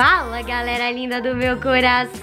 Fala, galera linda do meu coração!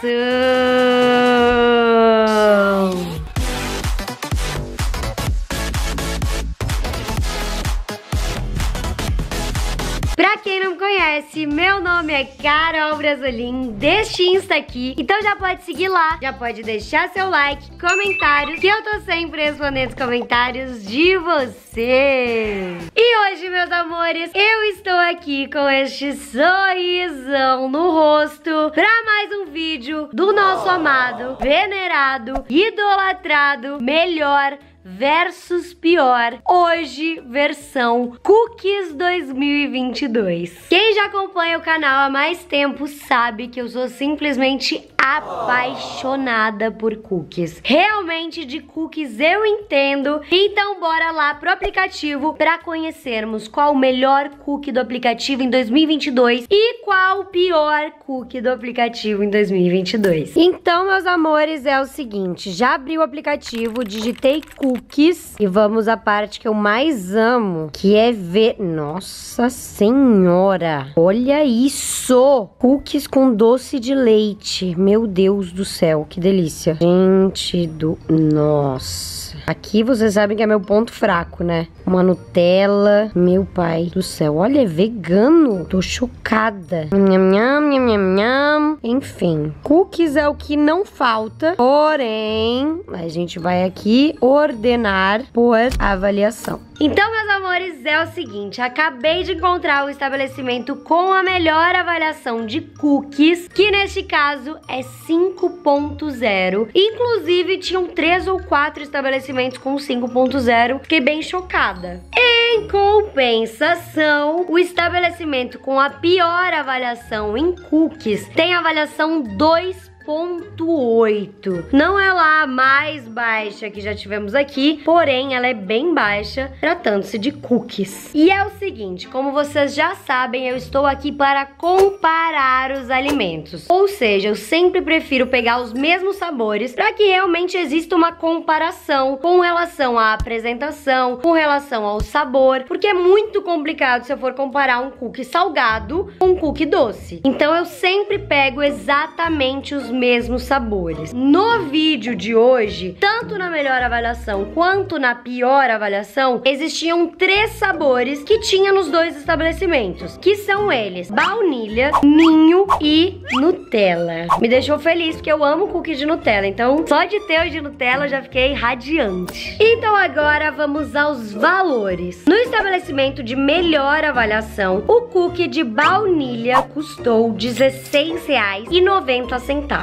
Pra quem não me conhece, meu nome é Carol Brasolim, deste Insta aqui. Então já pode seguir lá, já pode deixar seu like, comentários, que eu tô sempre respondendo os comentários de você. E hoje, meus amores, eu estou aqui com este sorrisão no rosto pra mais um vídeo do nosso amado, venerado, idolatrado, melhor versus pior, hoje versão Cookies 2022. Quem já acompanha o canal há mais tempo sabe que eu sou simplesmente apaixonada por cookies. Realmente de cookies eu entendo. Então bora lá pro aplicativo para conhecermos qual o melhor cookie do aplicativo em 2022 e qual o pior cookie do aplicativo em 2022. Então, meus amores, é o seguinte, já abri o aplicativo, digitei cookies e vamos à parte que eu mais amo, que é ver... Nossa senhora! Olha isso! Cookies com doce de leite. Meu meu Deus do céu, que delícia. Gente do... Nossa. Aqui vocês sabem que é meu ponto fraco, né? Uma Nutella. Meu pai do céu. Olha, é vegano. Tô chocada. Nham, nham, nham, nham, nham. Enfim. Cookies é o que não falta. Porém, a gente vai aqui ordenar por avaliação. Então, meus amores, é o seguinte, acabei de encontrar o estabelecimento com a melhor avaliação de cookies, que neste caso é 5.0. Inclusive, tinham três ou quatro estabelecimentos com 5.0, fiquei bem chocada. Em compensação, o estabelecimento com a pior avaliação em cookies tem avaliação 2 8. Não é lá a mais baixa que já tivemos aqui, porém ela é bem baixa, tratando-se de cookies. E é o seguinte, como vocês já sabem, eu estou aqui para comparar os alimentos. Ou seja, eu sempre prefiro pegar os mesmos sabores para que realmente exista uma comparação com relação à apresentação, com relação ao sabor, porque é muito complicado se eu for comparar um cookie salgado com um cookie doce. Então eu sempre pego exatamente os mesmos sabores. No vídeo de hoje, tanto na melhor avaliação quanto na pior avaliação, existiam três sabores que tinha nos dois estabelecimentos, que são eles: baunilha, ninho e Nutella. Me deixou feliz porque eu amo cookie de Nutella, então só de ter o de Nutella eu já fiquei radiante. Então agora vamos aos valores. No estabelecimento de melhor avaliação, o cookie de baunilha custou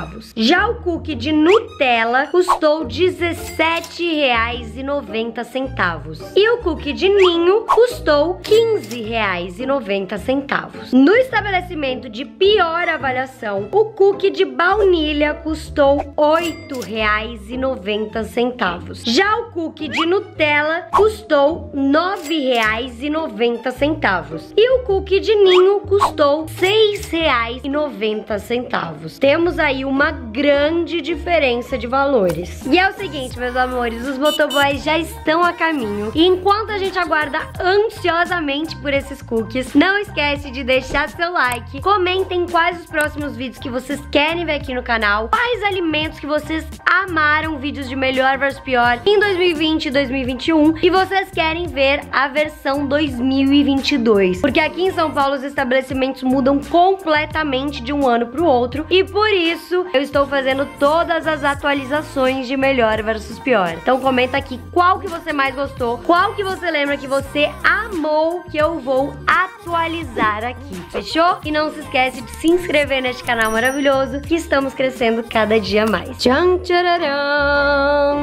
R$16,90. Já o cookie de Nutella custou R$17,90. E o cookie de ninho custou R$15,90. No estabelecimento de pior avaliação, o cookie de baunilha custou R$8,90. Já o cookie de Nutella custou R$9,90. E o cookie de ninho custou R$6,90. Temos aí uma uma grande diferença de valores. E é o seguinte, meus amores, os motoboys já estão a caminho. E enquanto a gente aguarda ansiosamente por esses cookies, não esquece de deixar seu like, comentem quais os próximos vídeos que vocês querem ver aqui no canal, quais alimentos que vocês amaram vídeos de melhor versus pior em 2020 e 2021 e vocês querem ver a versão 2022. Porque aqui em São Paulo os estabelecimentos mudam completamente de um ano para o outro e por isso eu estou fazendo todas as atualizações de melhor versus pior. Então comenta aqui qual que você mais gostou, qual que você lembra que você amou que eu vou atualizar aqui, fechou? E não se esquece de se inscrever neste canal maravilhoso que estamos crescendo cada dia mais. Tchan, tchararam!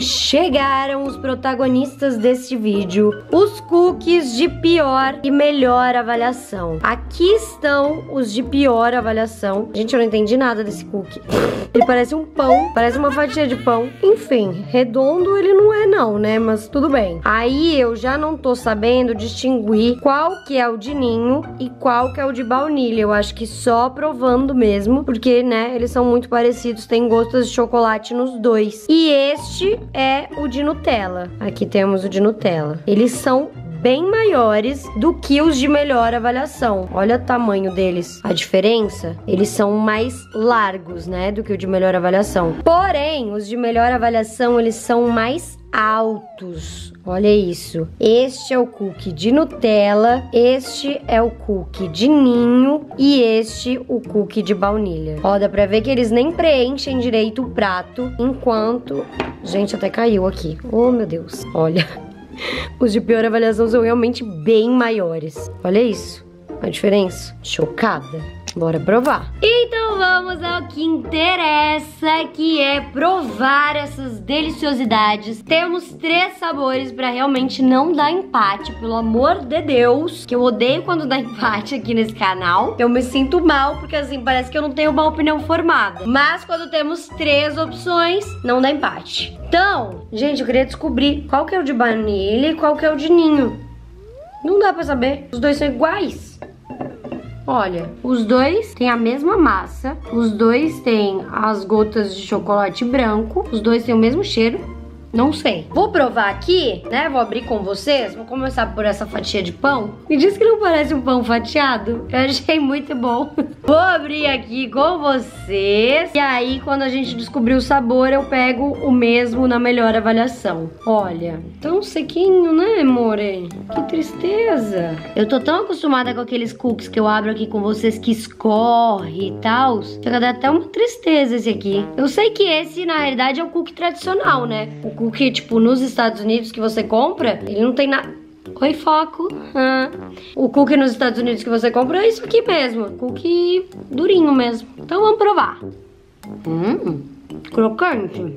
Chegaram os protagonistas deste vídeo, os cookies de pior e melhor avaliação. Aqui estão os de pior avaliação. Gente, eu não entendi nada desse cookie cookie. Ele parece um pão, parece uma fatia de pão. Enfim, redondo ele não é não, né? Mas tudo bem. Aí eu já não tô sabendo distinguir qual que é o de ninho e qual que é o de baunilha. Eu acho que só provando mesmo, porque, né, eles são muito parecidos, tem gostos de chocolate nos dois. E este é o de Nutella. Aqui temos o de Nutella. Eles são bem maiores do que os de melhor avaliação. Olha o tamanho deles. A diferença? Eles são mais largos, né, do que o de melhor avaliação. Porém, os de melhor avaliação, eles são mais altos. Olha isso. Este é o cookie de Nutella, este é o cookie de ninho e este o cookie de baunilha. Ó, dá pra ver que eles nem preenchem direito o prato, enquanto... Gente, até caiu aqui. Oh, meu Deus. Olha. Os de pior avaliação são realmente bem maiores. Olha isso. A diferença? Chocada. Bora provar. Então vamos ao que interessa, que é provar essas deliciosidades. Temos três sabores para realmente não dar empate, pelo amor de Deus. Que eu odeio quando dá empate aqui nesse canal. Eu me sinto mal, porque assim, parece que eu não tenho uma opinião formada. Mas quando temos três opções, não dá empate. Então, gente, eu queria descobrir qual que é o de baunilha e qual que é o de ninho. Não dá pra saber. Os dois são iguais. Olha, os dois têm a mesma massa, os dois têm as gotas de chocolate branco, os dois têm o mesmo cheiro, não sei. Vou provar aqui, né? Vou abrir com vocês. Vou começar por essa fatia de pão. Me diz que não parece um pão fatiado. Eu achei muito bom. Vou abrir aqui com vocês. E aí, quando a gente descobrir o sabor, eu pego o mesmo na melhor avaliação. Olha, tão sequinho, né, amore? Que tristeza. Eu tô tão acostumada com aqueles cookies que eu abro aqui com vocês que escorre e tal. Chega a até uma tristeza esse aqui. Eu sei que esse, na realidade, é o cookie tradicional, né? O cookie, tipo, nos Estados Unidos que você compra, ele não tem nada... Oi, foco. Ah. O cookie nos Estados Unidos que você compra é isso aqui mesmo. Cookie durinho mesmo. Então vamos provar. Hum, crocante.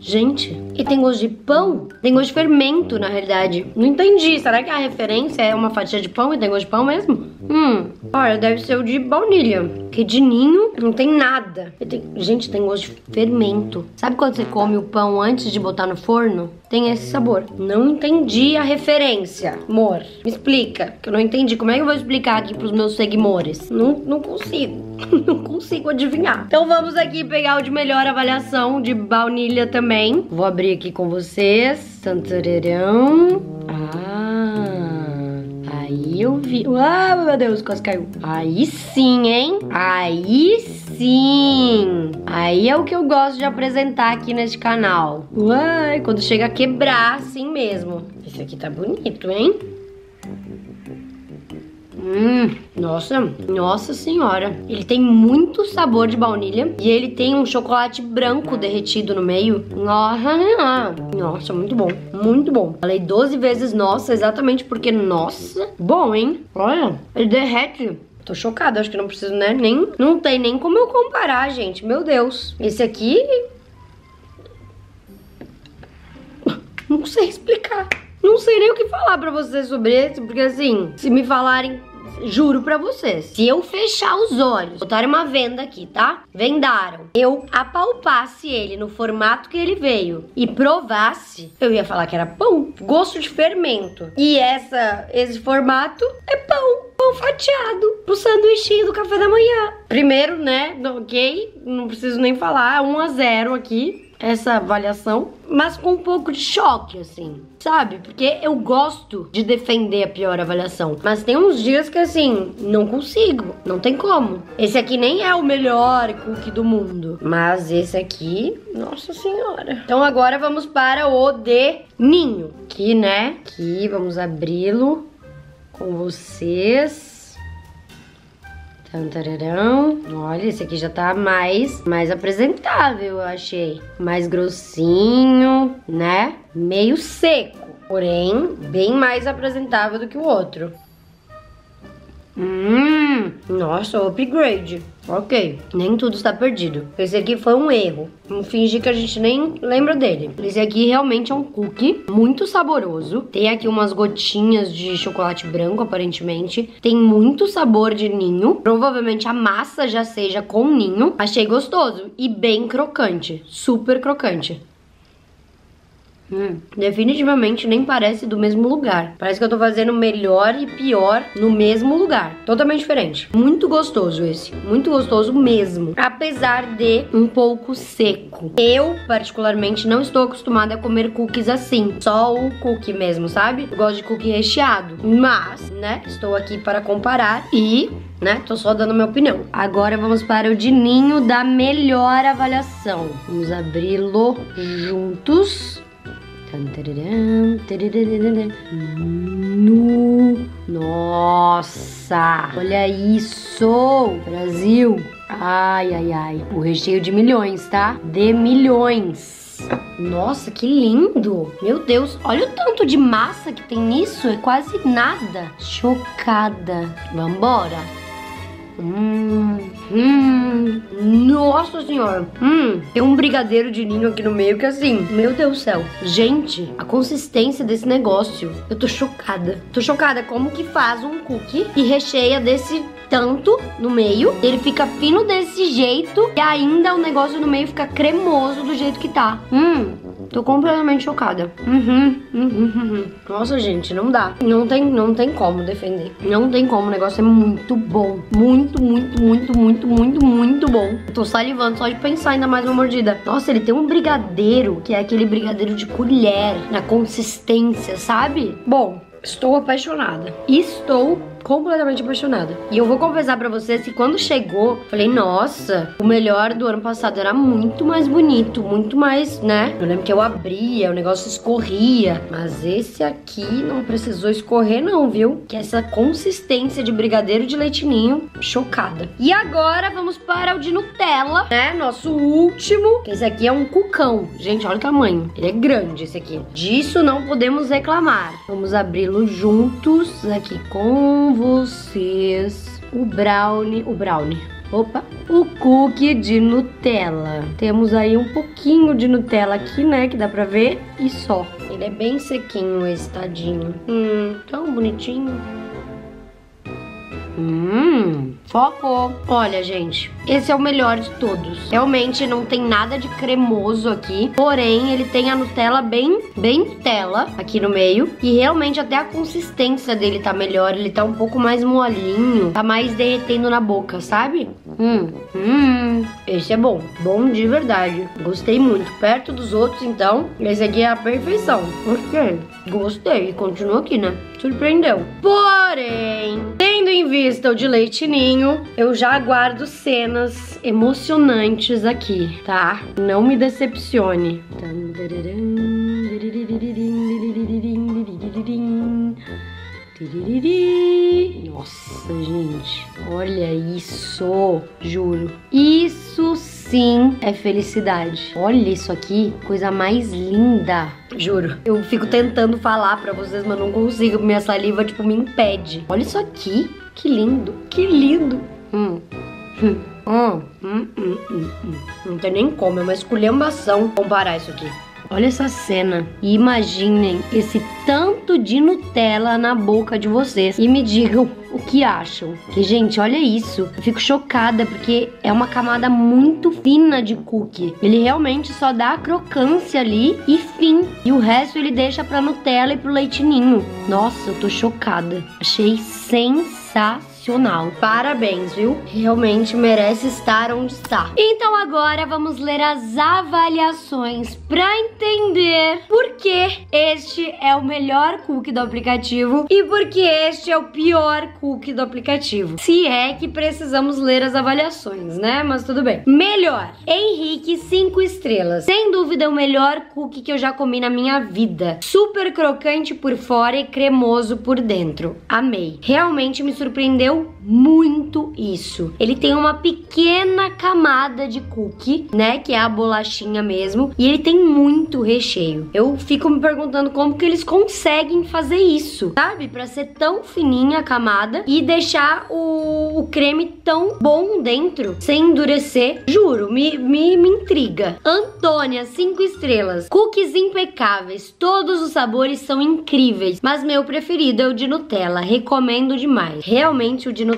Gente, e tem gosto de pão? Tem gosto de fermento, na realidade. Não entendi. Será que a referência é uma fatia de pão e tem gosto de pão mesmo? Hum, olha, deve ser o de baunilha. Que de ninho não tem nada. Tem... Gente, tem gosto de fermento. Sabe quando você come o pão antes de botar no forno? Tem esse sabor. Não entendi a referência. Amor, me explica. Que eu não entendi. Como é que eu vou explicar aqui pros meus seguidores? Não, não consigo. não consigo adivinhar. Então vamos aqui pegar o de melhor avaliação de baunilha também. Vou abrir aqui com vocês. Santararão. Ah, aí eu vi. Ah, meu Deus, quase caiu. Aí sim, hein? Aí sim. Aí é o que eu gosto de apresentar aqui neste canal. Uai, quando chega a quebrar assim mesmo. Esse aqui tá bonito, hein? Hum, nossa, nossa senhora. Ele tem muito sabor de baunilha e ele tem um chocolate branco derretido no meio. Nossa, nossa, muito bom, muito bom. Falei 12 vezes nossa, exatamente porque nossa, bom, hein? Olha, ele derrete. Tô chocada, acho que não preciso, né? Nem, não tem nem como eu comparar, gente. Meu Deus. Esse aqui... Não sei explicar. Não sei nem o que falar pra vocês sobre esse, porque assim, se me falarem Juro pra vocês. Se eu fechar os olhos, botarem uma venda aqui, tá? Vendaram. Eu apalpasse ele no formato que ele veio e provasse, eu ia falar que era pão. Gosto de fermento. E essa, esse formato é pão. Pão fatiado pro sanduichinho do café da manhã. Primeiro, né? Ok? Não preciso nem falar. 1 a 0 aqui essa avaliação, mas com um pouco de choque, assim, sabe? Porque eu gosto de defender a pior avaliação, mas tem uns dias que, assim, não consigo, não tem como. Esse aqui nem é o melhor cookie do mundo, mas esse aqui, nossa senhora. Então agora vamos para o de ninho, que, né, aqui, vamos abri-lo com vocês. Tantararão. Olha, esse aqui já tá mais, mais apresentável, eu achei. Mais grossinho, né? Meio seco, porém bem mais apresentável do que o outro. Hum, nossa, upgrade. Ok, nem tudo está perdido. Esse aqui foi um erro. Vamos fingir que a gente nem lembra dele. Esse aqui realmente é um cookie muito saboroso. Tem aqui umas gotinhas de chocolate branco, aparentemente. Tem muito sabor de ninho. Provavelmente a massa já seja com ninho. Achei gostoso e bem crocante. Super crocante. Hum, definitivamente nem parece do mesmo lugar. Parece que eu tô fazendo melhor e pior no mesmo lugar. Totalmente diferente. Muito gostoso esse. Muito gostoso mesmo. Apesar de um pouco seco. Eu, particularmente, não estou acostumada a comer cookies assim. Só o cookie mesmo, sabe? Eu gosto de cookie recheado. Mas, né, estou aqui para comparar e né? Tô só dando minha opinião. Agora vamos para o dininho da melhor avaliação. Vamos abri-lo juntos. No. Nossa! Olha isso! Brasil! Ai, ai, ai. O recheio de milhões, tá? De milhões. Nossa, que lindo! Meu Deus, olha o tanto de massa que tem nisso. É quase nada. Chocada. Vambora. Hum, hum, nossa senhora. Hum, tem um brigadeiro de ninho aqui no meio que assim, meu Deus do céu. Gente, a consistência desse negócio, eu tô chocada. Tô chocada como que faz um cookie e recheia desse tanto no meio, ele fica fino desse jeito e ainda o negócio no meio fica cremoso do jeito que tá. Hum, Tô completamente chocada. Uhum, uhum, uhum. Nossa, gente, não dá. Não tem, não tem como defender. Não tem como. O negócio é muito bom. Muito, muito, muito, muito, muito, muito bom. Tô salivando só de pensar ainda mais uma mordida. Nossa, ele tem um brigadeiro, que é aquele brigadeiro de colher, na consistência, sabe? Bom, estou apaixonada. Estou completamente apaixonada. E eu vou confessar para vocês que quando chegou, falei, nossa, o melhor do ano passado era muito mais bonito, muito mais, né? Eu lembro que eu abria, o negócio escorria, mas esse aqui não precisou escorrer não, viu? Que essa consistência de brigadeiro de leitinho, chocada. E agora vamos para o de Nutella, né? Nosso último, esse aqui é um cucão. Gente, olha o tamanho. Ele é grande esse aqui. Disso não podemos reclamar. Vamos abri-lo juntos aqui com vocês o brownie, o brownie, opa, o cookie de Nutella. Temos aí um pouquinho de Nutella aqui, né, que dá pra ver, e só. Ele é bem sequinho esse tadinho. Hum, tão bonitinho. Hum, foco. Olha, gente, esse é o melhor de todos. Realmente não tem nada de cremoso aqui, porém ele tem a Nutella bem, bem Nutella aqui no meio e realmente até a consistência dele tá melhor, ele tá um pouco mais molinho, tá mais derretendo na boca, sabe? Hum, hum, esse é bom, bom de verdade. Gostei muito. Perto dos outros, então, esse aqui é a perfeição. Gostei, gostei. Continua aqui, né? Surpreendeu. Porém, tendo em vista o de leite ninho, eu já aguardo cenas emocionantes aqui, tá? Não me decepcione. Nossa, gente, olha isso, juro. Isso sim é felicidade. Olha isso aqui, coisa mais linda. Juro. Eu fico tentando falar pra vocês, mas não consigo. Minha saliva, tipo, me impede. Olha isso aqui. Que lindo. Que lindo. Hum. Hum. Hum. Hum, hum, hum, hum. Não tem nem como. É uma esculhambação comparar isso aqui. Olha essa cena e imaginem esse tanto de Nutella na boca de vocês e me digam o que acham. Que, gente, olha isso. Eu fico chocada porque é uma camada muito fina de cookie. Ele realmente só dá a crocância ali e fim. E o resto ele deixa pra Nutella e pro leitinho. Nossa, eu tô chocada. Achei sensacional pensar Parabéns, viu? Realmente merece estar onde está. Então agora vamos ler as avaliações para entender por que este é o melhor cookie do aplicativo e por que este é o pior cookie do aplicativo. Se é que precisamos ler as avaliações, né? Mas tudo bem. Melhor. Henrique, 5 estrelas. Sem dúvida, o melhor cookie que eu já comi na minha vida. Super crocante por fora e cremoso por dentro. Amei. Realmente me surpreendeu valeu! Muito isso. Ele tem uma pequena camada de cookie, né, que é a bolachinha mesmo, e ele tem muito recheio. Eu fico me perguntando como que eles conseguem fazer isso, sabe? Para ser tão fininha a camada e deixar o, o, creme tão bom dentro, sem endurecer. Juro, me, me, me intriga. Antônia, 5 estrelas. Cookies impecáveis, todos os sabores são incríveis, mas meu preferido é o de Nutella, recomendo demais. Realmente o de Nutella.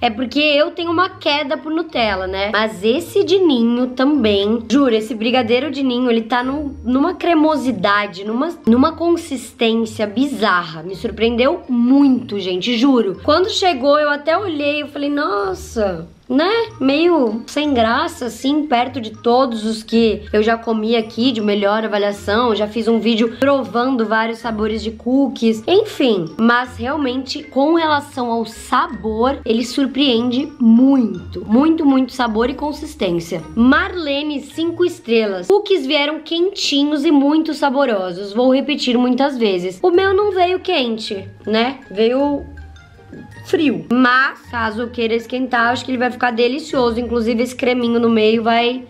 É porque eu tenho uma queda por Nutella, né? Mas esse de ninho também, juro, esse brigadeiro de ninho, ele tá num, numa cremosidade, numa, numa consistência bizarra. Me surpreendeu muito, gente, juro. Quando chegou, eu até olhei, eu falei, nossa, né, meio sem graça, assim, perto de todos os que eu já comi aqui de melhor avaliação. Já fiz um vídeo provando vários sabores de cookies, enfim. Mas realmente, com relação ao sabor, ele surpreende muito. Muito, muito sabor e consistência. Marlene, 5 estrelas. Cookies vieram quentinhos e muito saborosos. Vou repetir muitas vezes. O meu não veio quente, né? Veio frio. Mas, caso queira esquentar, acho que ele vai ficar delicioso. Inclusive, esse creminho no meio vai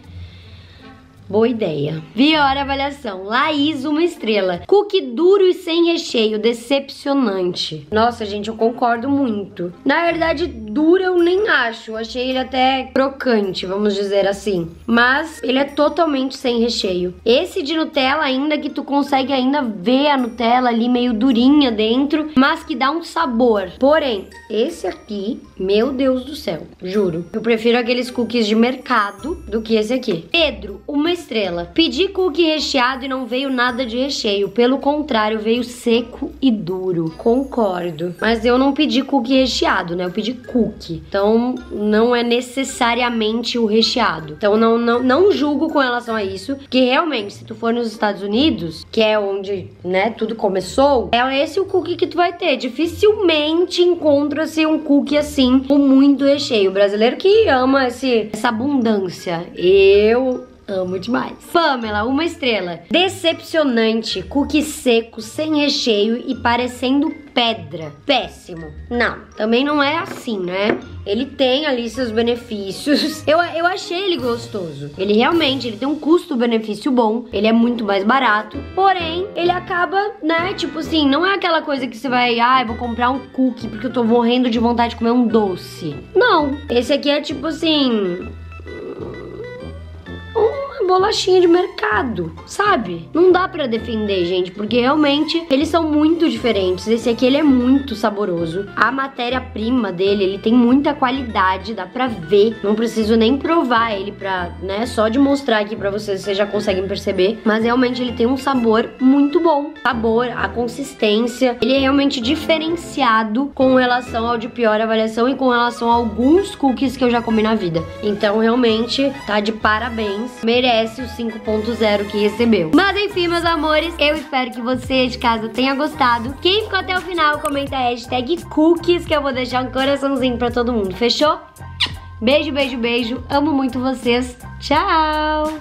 Boa ideia. Pior avaliação. Laís, uma estrela. Cookie duro e sem recheio. Decepcionante. Nossa, gente, eu concordo muito. Na verdade, duro eu nem acho. Achei ele até crocante, vamos dizer assim. Mas ele é totalmente sem recheio. Esse de Nutella, ainda que tu consegue ainda ver a Nutella ali meio durinha dentro, mas que dá um sabor. Porém, esse aqui, meu Deus do céu, juro. Eu prefiro aqueles cookies de mercado do que esse aqui. Pedro, uma estrela. Pedi cookie recheado e não veio nada de recheio. Pelo contrário, veio seco e duro. Concordo. Mas eu não pedi cookie recheado, né? Eu pedi cookie. Então, não é necessariamente o recheado. Então, não, não, não julgo com relação a isso. Que realmente, se tu for nos Estados Unidos, que é onde, né, tudo começou, é esse o cookie que tu vai ter. Dificilmente encontra-se um cookie assim, com muito recheio. O brasileiro que ama esse, essa abundância. Eu Amo demais. Pamela, uma estrela. Decepcionante, cookie seco, sem recheio e parecendo pedra. Péssimo. Não, também não é assim, né? Ele tem ali seus benefícios. Eu, eu achei ele gostoso. Ele realmente, ele tem um custo-benefício bom. Ele é muito mais barato. Porém, ele acaba, né? Tipo assim, não é aquela coisa que você vai... Ah, eu vou comprar um cookie porque eu tô morrendo de vontade de comer um doce. Não. Esse aqui é tipo assim bolachinha de mercado, sabe? Não dá para defender, gente, porque realmente eles são muito diferentes. Esse aqui ele é muito saboroso. A matéria-prima dele, ele tem muita qualidade, dá pra ver. Não preciso nem provar ele pra, né, só de mostrar aqui pra vocês, vocês já conseguem perceber. Mas realmente ele tem um sabor muito bom. Sabor, a consistência, ele é realmente diferenciado com relação ao de pior avaliação e com relação a alguns cookies que eu já comi na vida. Então, realmente, tá de parabéns. Merece o 5.0 que recebeu. Mas enfim, meus amores, eu espero que você de casa tenha gostado. Quem ficou até o final, comenta a hashtag cookies, que eu vou deixar um coraçãozinho pra todo mundo, fechou? Beijo, beijo, beijo. Amo muito vocês. Tchau!